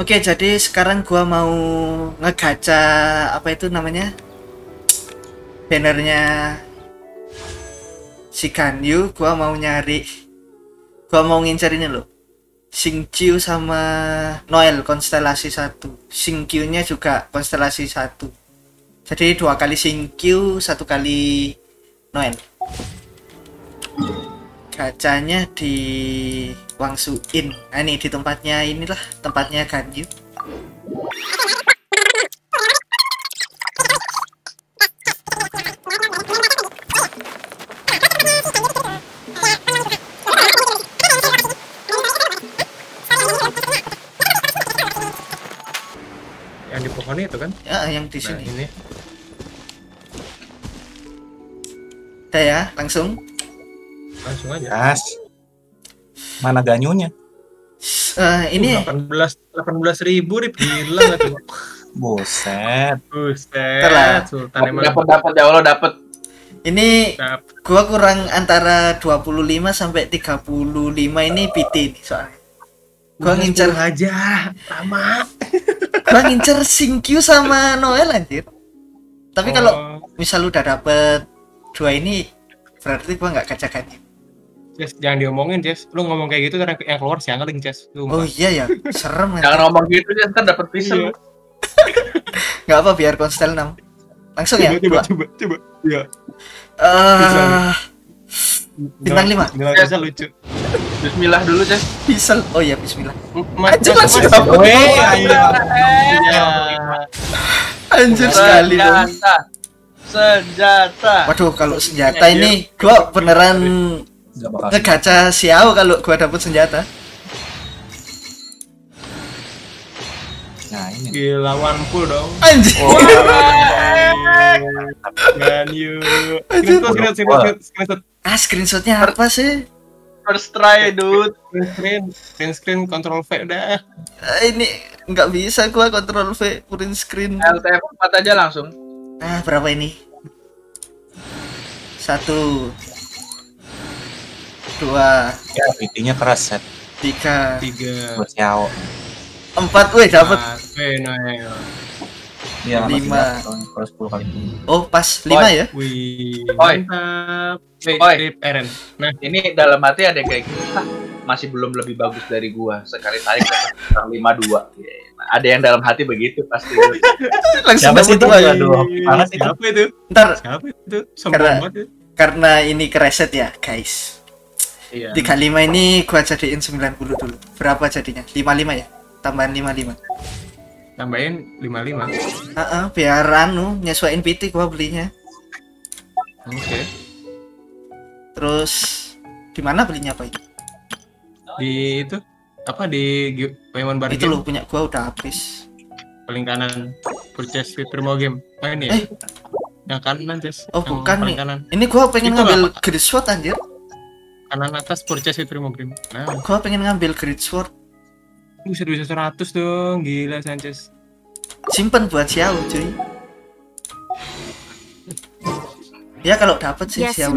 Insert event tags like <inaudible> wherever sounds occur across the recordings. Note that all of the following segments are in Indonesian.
Oke, jadi sekarang gua mau ngegaca apa itu namanya? Bannernya si Ganyu, gua mau nyari gua mau ngincer ini loh. Xingqiu sama Noel konstelasi satu. Xingqiu-nya juga konstelasi satu. Jadi dua kali Xingqiu, satu kali Noel. Gacanya di Wangsuin. Nah, ini di tempatnya inilah, tempatnya Ganyu. Yang di pohon itu kan? Ya, yang di Nah, sini. ini. Udah ya, langsung. Langsung aja. Gas. Mana ganyunya? Eh, ini 18 18 ribu rip gila nggak tuh? Buset. Buset, Sultan emang dapat dapat ya Allah dapat ini gua kurang antara 25 sampai 35 ini PT nih soalnya. Gua ngincer 10 aja lama. gua ngincer Sinkyu sama Noel anjir. Tapi kalau Oh, misal udah dapet dua ini berarti gua nggak kacakannya. Jess, jangan diomongin, Jess. Lu ngomong kayak gitu karena yang keluar siangling, Jess. Oh iya ya, serem jangan anjir. ngomong gitu ya ntar dapat pisau Iya. <laughs> Nggak apa biar konstel 6. Langsung ya. Coba, coba, coba, coba. Iya. Eh, Bintang lima. Bintang Jess. bisa lucu. Bismillah dulu Jess Bisel. Oh iya, bismillah. Anjir, langsung dapet. Weh, iya. Iya. Anjir sekali dong. senjata senjata Waduh, kalau senjata ini gua beneran Gak bakal. ngegaca Xiao kalau gua dapet senjata. Nah ini. Gila, one pull dong. Anjir. Dan yuk. Screenshot, screenshot, screenshot, screenshot. Ah, screenshotnya apa sih? first try dude Screen screen, screen screen, control V udah. Ah, ini nggak bisa gua kontrol V print screen. LTF 4 aja langsung Ah, berapa ini? Satu, dua, Ya PT-nya keras set. tiga, Tiga. Buat Xiao. empat. Wih, dapet. empat. Weh, Noel. Iya Lima. Kalau 10 kali. Oh, pas lima ya? Wih, Oi. mantap. Wait, Oi. Rip, Eren. Nah, ini dalam hati ada kayak gitu "Hah, masih belum lebih bagus dari gua sekali tarik dapat 52 Iya, ada yang dalam hati begitu pasti <laughs> Langsung Siapa sih itu? dua ya. Aduh, mana sih itu? Siapa itu? Ntar Siapa itu? Sombong Karena- banget ya. karena ini kereset ya, guys. Iya 35 ini gua jadiin 90 dulu. Berapa jadinya? 55 ya? Tambahan 55. Tambahin 55. Heeh, biar anu nyesuaiin PT gua belinya. Oke. Terus di mana belinya Pak? Di itu apa di Payment Bar Itu loh punya gua udah habis. paling kanan purchase with Primo Game. Oh ini ya? Eh. Yang kanan, Jess. Oh, Yang bukan nih. kanan. Ini gua pengen Itu ngambil apa? grid sword anjir kanan atas purchase itu Primogrim nah. gua pengen ngambil great sword. Bisa bisa seratus dong. Gila Sanchez. Simpen buat Xiao cuy. Ya kalau dapat sih Xiao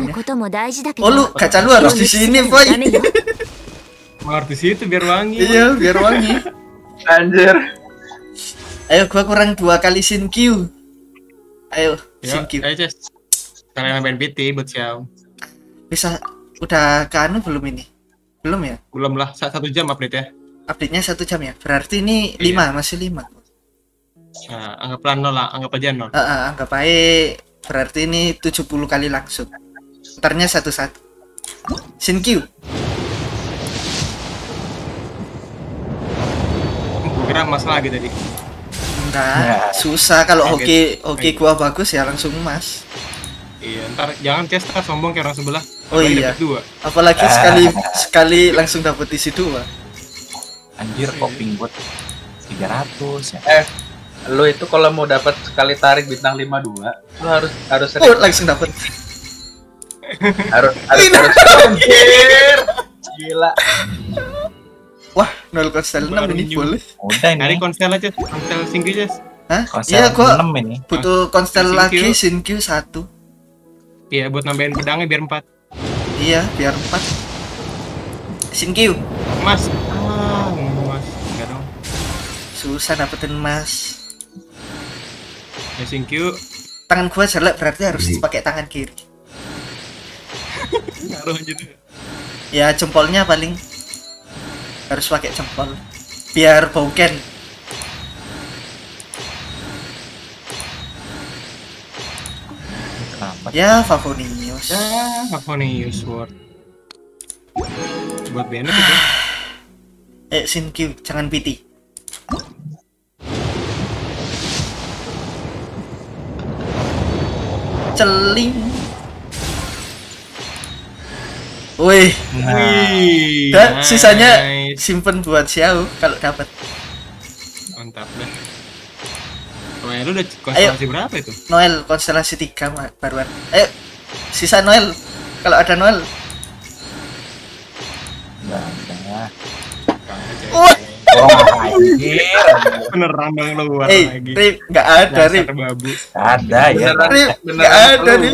oh lu kaca lu harus di sini boy. <laughs> Harus di situ biar wangi. Iya biar wangi. Anjir. Ayo gua kurang dua kali sin Q. Ayo iya, sin Q. ayo cuy. kalian main BT buat Xiao bisa udah ke anu belum ini? Belum ya? Belum lah, sa- satu jam update ya. Update-nya satu jam ya? Berarti ini Iya. lima, masih lima. Nah, anggaplah nol lah, anggap aja nol. Ah, ah, anggap aja berarti ini 70 kali langsung. Ntarnya satu-satu. Shinkyu. Gue kira masalah lagi tadi. Enggak, Ya. susah kalau hoki hoki gua bagus ya langsung emas. Iya, ntar jangan Jess ntar sombong kayak orang sebelah. Oh Apalagi iya. Dua. Apalagi sekali <laughs> sekali langsung dapet isi dua. Anjir coping buat 300 ya. lu itu kalau mau dapat sekali tarik bintang 52 lu harus harus Oh, langsung dapet. <laughs> harus harus, harus anjir gila Wah, nol konstel 6 Baru ini boleh. Udah Cari ini. konstel aja, konstel singgi Jess. Hah? Konsel Iya, gua 6 ini. butuh konstel lagi Shinkyu 1. Iya, buat nambahin pedangnya biar empat. Iya, biar 4. Shinkyu. Mas. Ah, mas. Enggak dong. susah dapetin emas Ya thank you. tangan gua jelek berarti harus pakai tangan kiri <laughs> Ngaruh aja tuh. ya jempolnya paling harus pakai jempol biar bauken ya Favonius Ya, Favonius Sword. Buat benefit ya. <sighs> eh Shinkyu jangan piti celing Wih, Nah, Wih, dan sisanya simpen buat Xiao kalau dapat. mantap dah. Lu udah konstelasi berapa itu? Noel konstelasi 3 Ma- baruan. Ayo, sisa Noel. Kalau ada Noel. enggak ada. Wah. Oh. Beneran dong lu keluar Eh, lagi. Rip, nggak ada, Rip. Ada ya. Rip, beneran nggak ada, Rip.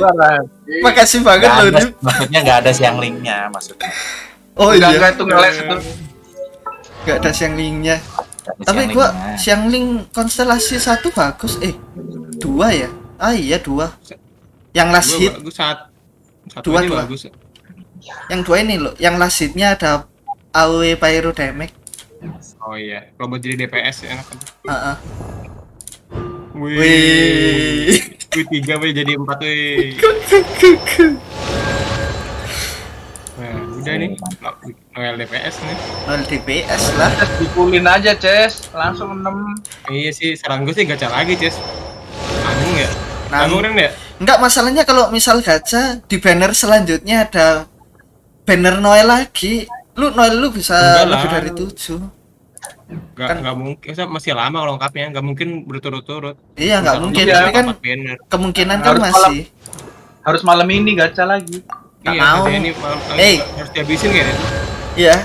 Makasih banget loh, Rip. maksudnya nggak ada siang linknya maksudnya. Oh iya, enggak itu ngeles itu. nggak ada siang linknya. Tapi gua link konstelasi satu bagus. Eh, dua ya? Ah iya dua. Yang last hit, bagus saat satu Dua, dua. bagus. yang dua ini loh. Yang last hitnya ada AOE Pyro Damage. Oh iya, kalau buat jadi DPS enak kan. Heeh. Wih. Wih. Wih, tiga wih jadi empat wih. Nih. Noel DPS nih. Noel DPS lah. <laughs> Dikulin aja, Ces. Langsung 6. Iya sih, saran gue sih gacha lagi, Ces. Nanggung ya? Nanggung. Kan ya? Enggak masalahnya kalau misal gacha di banner selanjutnya ada banner Noel lagi. Lu Noel lu bisa Enggak lebih lah. dari tujuh. Gak, Kan- nggak mungkin, Masa masih lama kalau lengkapnya, nggak mungkin berturut-turut. Iya nggak Bisa mungkin, tapi kan kemungkinan kan masih. Harus malam ini gacha lagi. Nggak Iya, mau. ini malam Hey. harus dihabisin kayaknya. Iya.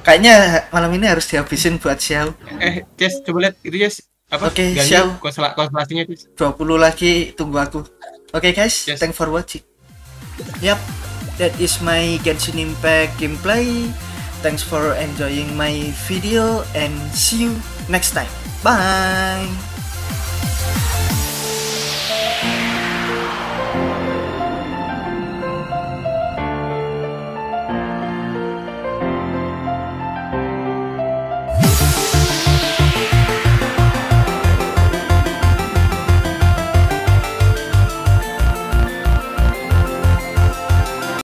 Kayaknya malam ini harus dihabisin buat Xiao. Eh, Ces, coba lihat itu Ces. Apa? Oke, siap. konstel- konstelasinya, Ces. 20 lagi tunggu aku. Oke guys, Yes. thanks for watching. Yap, that is my Genshin Impact gameplay. Thanks for enjoying my video and see you next time. Bye.